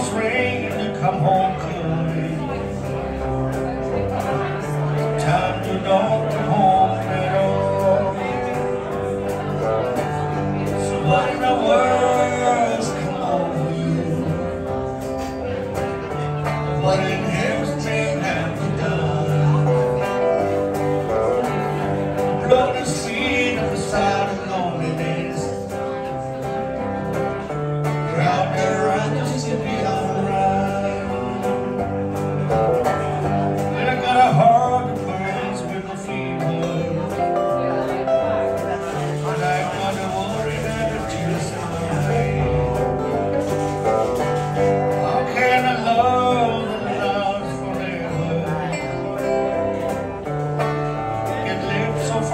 bells ring and you come home.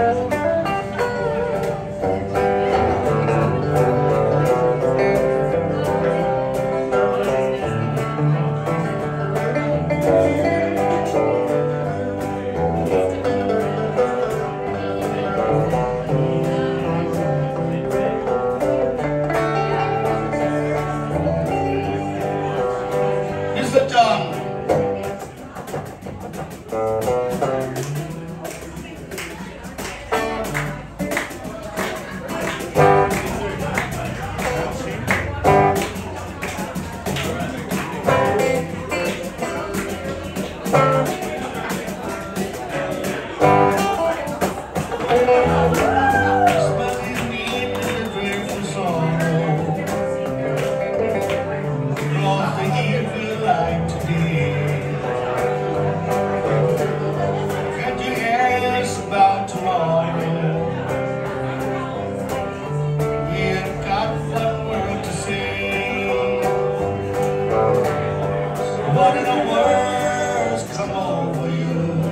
Thank What in the worst come over you.